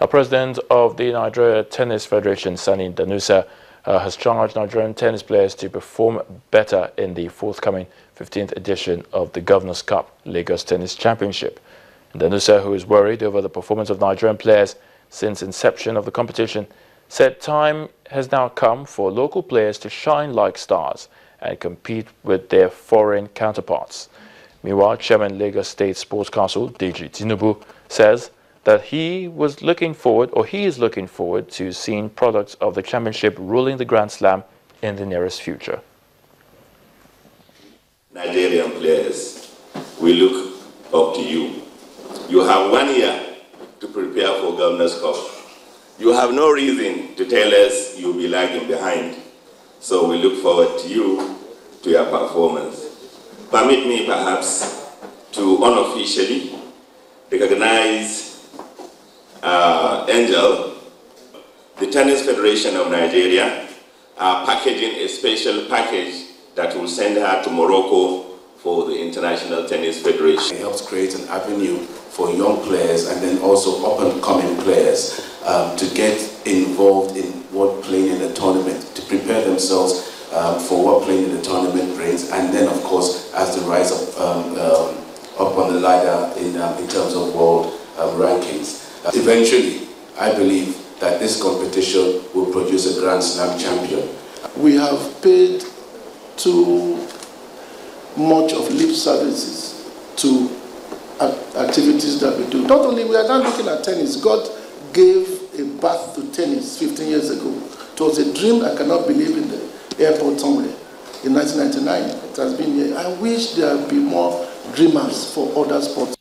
A president of the Nigeria Tennis Federation, Sani Ndanusa, uh, has charged Nigerian tennis players to perform better in the forthcoming 15th edition of the Governors Cup Lagos Tennis Championship. Ndanusa, who is worried over the performance of Nigerian players since inception of the competition, said time has now come for local players to shine like stars and compete with their foreign counterparts. Meanwhile, Chairman Lagos State Sports Council, Deji Tinubu, says that he was looking forward, or he is looking forward to seeing products of the championship ruling the Grand Slam in the nearest future. Nigerian players, we look up to you. You have one year to prepare for Governor's Cup. You have no reason to tell us you'll be lagging behind. So we look forward to you, to your performance. Permit me perhaps to unofficially recognize Angel, the Tennis Federation of Nigeria, are packaging a special package that will send her to Morocco for the International Tennis Federation. It helps create an avenue for young players and then also up-and-coming players um, to get involved in what playing in the tournament, to prepare themselves um, for what playing in the tournament brings, and then of course as the rise up, um, um up on the ladder in, um, in terms of world um, rankings. Uh, eventually, I believe that this competition will produce a Grand Slam champion. We have paid too much of lip services to activities that we do. Not only we are now looking at tennis, God gave a birth to tennis 15 years ago. It was a dream I cannot believe in the airport somewhere in 1999. It has been here. I wish there would be more dreamers for other sports.